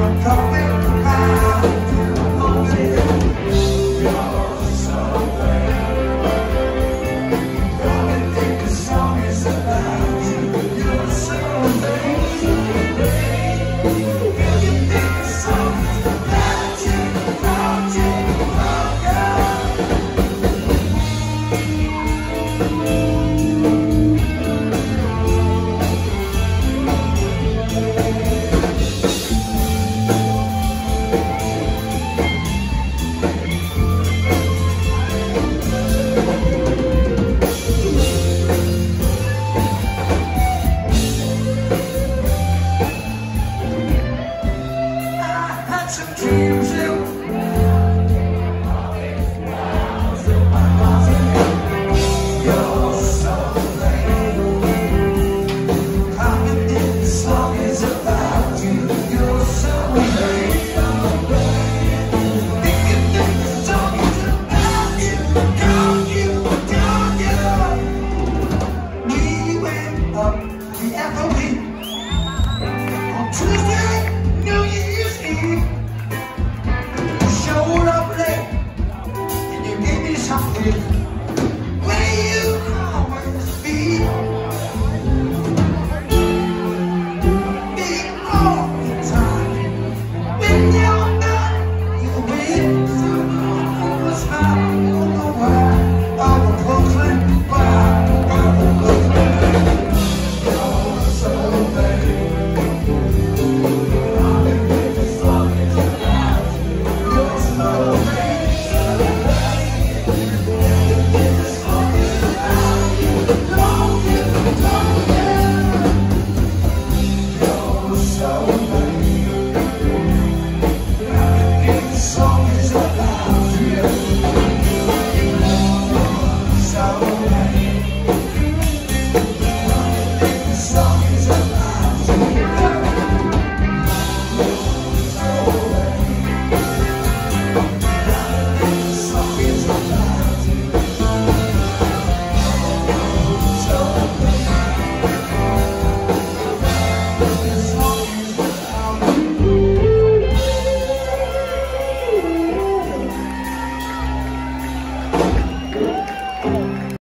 I'm coming. On Tuesday, New Year's Eve, up late, me something. Where you always be. All the time. When you're you win.